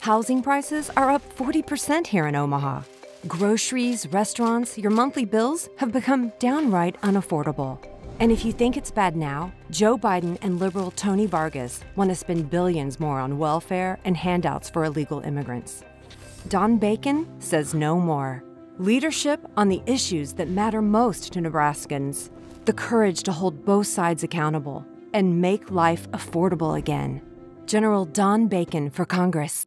Housing prices are up 40% here in Omaha. Groceries, restaurants, your monthly bills have become downright unaffordable. And if you think it's bad now, Joe Biden and liberal Tony Vargas want to spend billions more on welfare and handouts for illegal immigrants. Don Bacon says no more. Leadership on the issues that matter most to Nebraskans, the courage to hold both sides accountable, and make life affordable again. General Don Bacon for Congress.